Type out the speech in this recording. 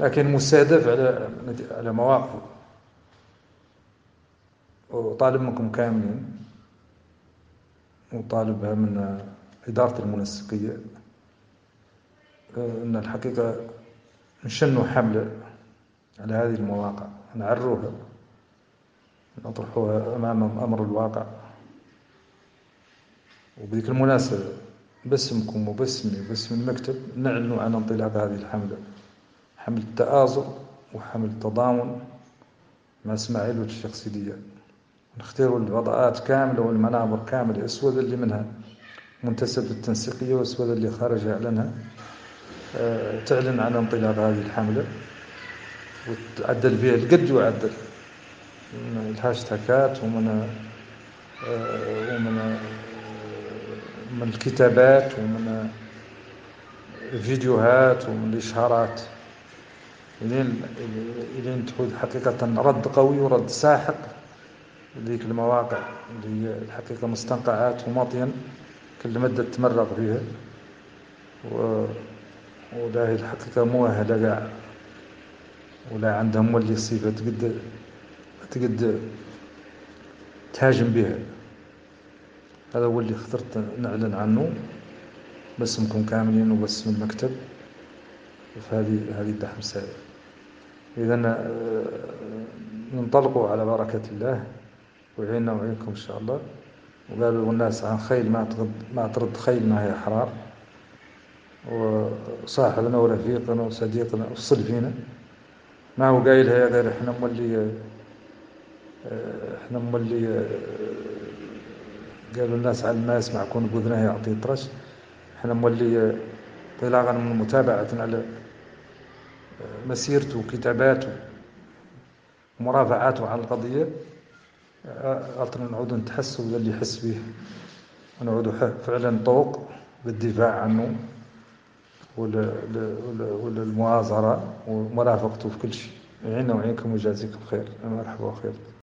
لكن مستهدف على على مواقفه. وطالب منكم كاملين وطالبها من إدارة المنسقية. أن الحقيقة نشنوا حملة على هذه المواقع. نعروها نطرحوها أمام أمر الواقع. وبذيك المناسبة باسمكم وباسمي وباسم المكتب نعلن عن انطلاق هذه الحملة. حملة تآزر وحملة تضامن مع إسماعيل والشيخ سيدية نختاروا الوضعات كاملة والمنابر كاملة أسود اللي منها منتسب للتنسيقية وأسود اللي خارج إعلانها. آه، تعلن عن انطلاق هذه الحملة وتعدل فيها القد وعدل. من الهاشتاكات ومن آه، ومن آه، من الكتابات ومن الفيديوهات ومن الإشهارات. إلين إلين تحود حقيقة رد قوي ورد ساحق لذيك المواقع اللي الحقيقة مستنقعات ومطين كل مدة تمرغ فيها. و... ولا الحقيقة مؤهلة كاع ولا عندهم ولي الصفة تقد تقد تهاجم بها هذا هو اللي اخترت نعلن عنه. باسمكم كاملين وباسم المكتب. في هذه هذه الدحم السائل إذا آه، ننطلقوا على بركة الله ويعيننا ويعينكم إن شاء الله. وقالوا الناس عن خيل ما ترد ما ترد خيل ما هي حرار وصاحبنا ورفيقنا وصديقنا وصل فينا ما هو قايلها غير إحنا مولي آه، إحنا مولي آه، قالوا الناس على ما يسمع كون بوذنه يعطي طرش. إحنا مولي انطلاقا من متابعة على مسيرته وكتاباته ومرافعاته على القضية أعطنا نعود نتحسوا باللي يحس به. ونعود فعلا طوق بالدفاع عنه ولا المؤازرة ومرافقته في كل شيء. يعيننا ويعينكم ويجازيكم خير. مرحبا وخير.